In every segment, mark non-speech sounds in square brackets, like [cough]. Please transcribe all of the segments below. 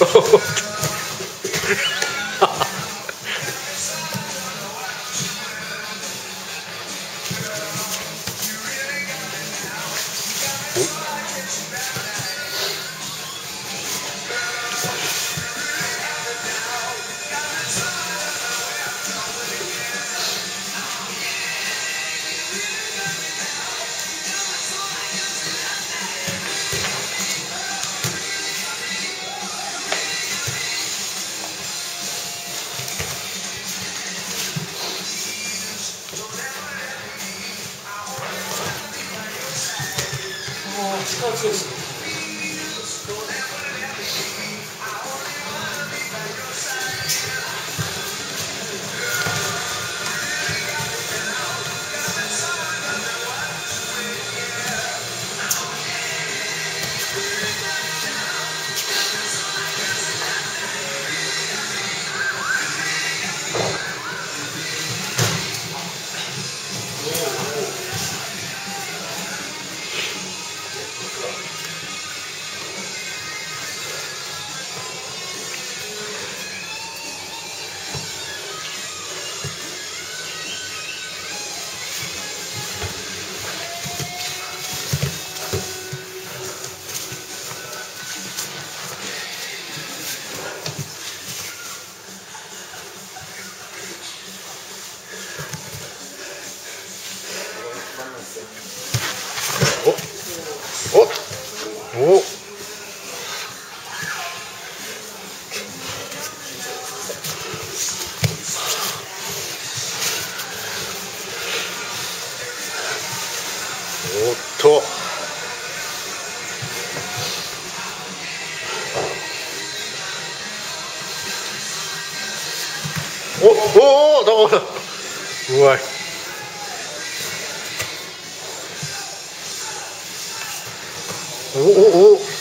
[laughs] old. Oh, 強いおっと。おおおだからうまいおおおお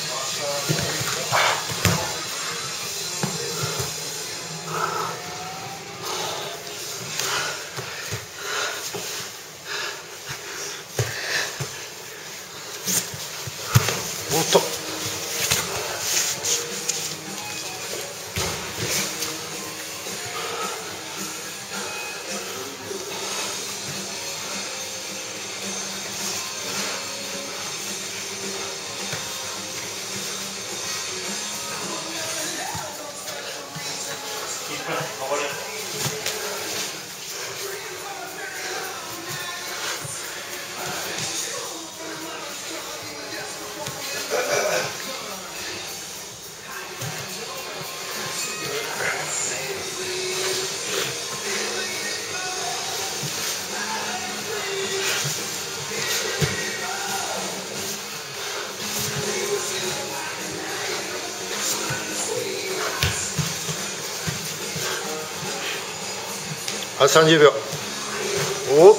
あと30秒。お。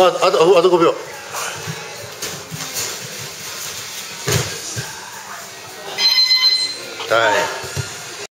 ああとあと5秒。はい